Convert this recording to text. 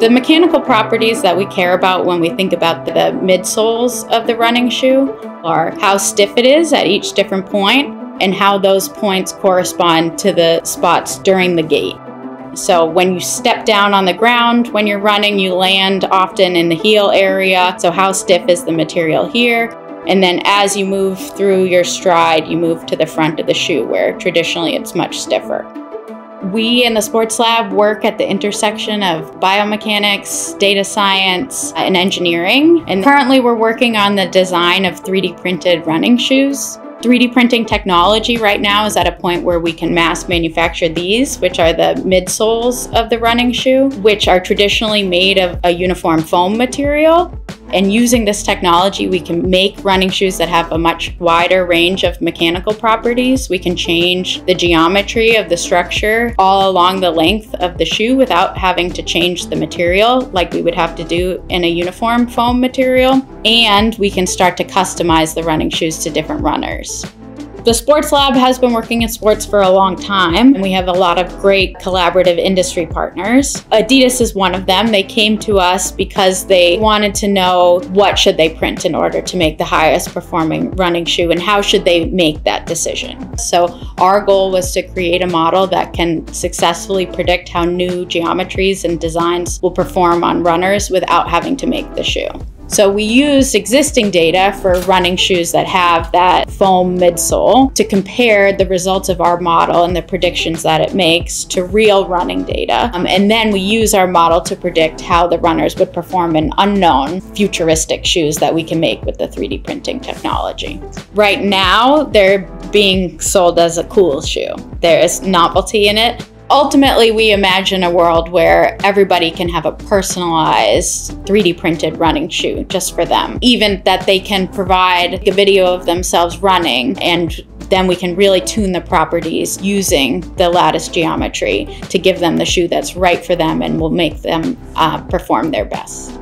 The mechanical properties that we care about when we think about the midsoles of the running shoe are how stiff it is at each different point and how those points correspond to the spots during the gait. So when you step down on the ground when you're running, you land often in the heel area. So how stiff is the material here? And then as you move through your stride, you move to the front of the shoe where traditionally it's much stiffer. We in the sports lab work at the intersection of biomechanics, data science, and engineering. And currently we're working on the design of 3D printed running shoes. 3D printing technology right now is at a point where we can mass manufacture these, which are the midsoles of the running shoe, which are traditionally made of a uniform foam material. And using this technology, we can make running shoes that have a much wider range of mechanical properties. We can change the geometry of the structure all along the length of the shoe without having to change the material like we would have to do in a uniform foam material. And we can start to customize the running shoes to different runners. The Sports Lab has been working in sports for a long time, and we have a lot of great collaborative industry partners. Adidas is one of them. They came to us because they wanted to know what should they print in order to make the highest performing running shoe and how should they make that decision. So our goal was to create a model that can successfully predict how new geometries and designs will perform on runners without having to make the shoe. So we used existing data for running shoes that have that foam midsole to compare the results of our model and the predictions that it makes to real running data. Um, and then we use our model to predict how the runners would perform in unknown futuristic shoes that we can make with the 3D printing technology. Right now, they're being sold as a cool shoe. There is novelty in it, ultimately, we imagine a world where everybody can have a personalized 3D printed running shoe just for them. Even that they can provide a video of themselves running and then we can really tune the properties using the lattice geometry to give them the shoe that's right for them and will make them uh, perform their best.